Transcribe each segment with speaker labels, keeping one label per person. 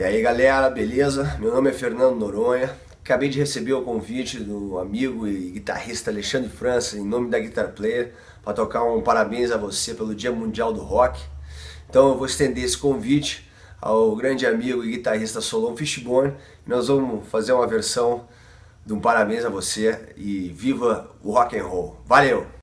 Speaker 1: E aí galera, beleza? Meu nome é Fernando Noronha. Acabei de receber o convite do amigo e guitarrista Alexandre França, em nome da Guitar Player, para tocar um parabéns a você pelo Dia Mundial do Rock. Então eu vou estender esse convite ao grande amigo e guitarrista Solon Fishbone. Nós vamos fazer uma versão de um parabéns a você e viva o rock and roll. Valeu!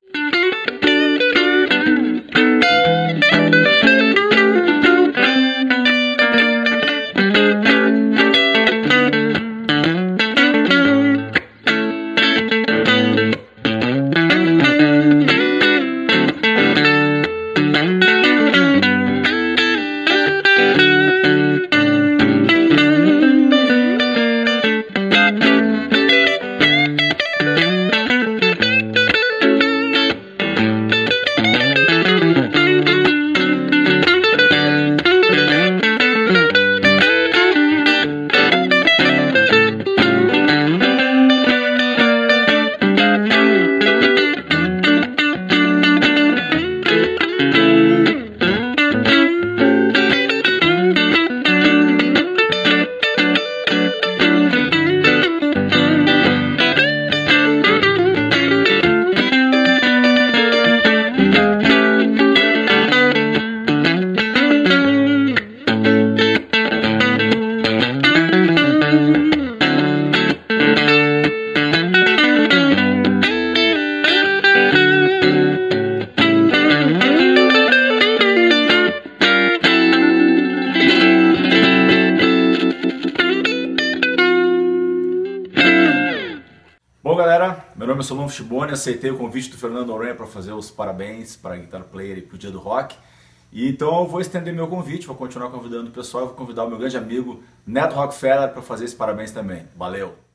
Speaker 2: Bom, galera, meu nome é Solon Fishbone, aceitei o convite do Fernando Noronha para fazer os parabéns para a Guitar Player e para o Dia do Rock. E então eu vou estender meu convite, vou continuar convidando o pessoal, vou convidar o meu grande amigo Neto Rockefeller para fazer esse parabéns também. Valeu!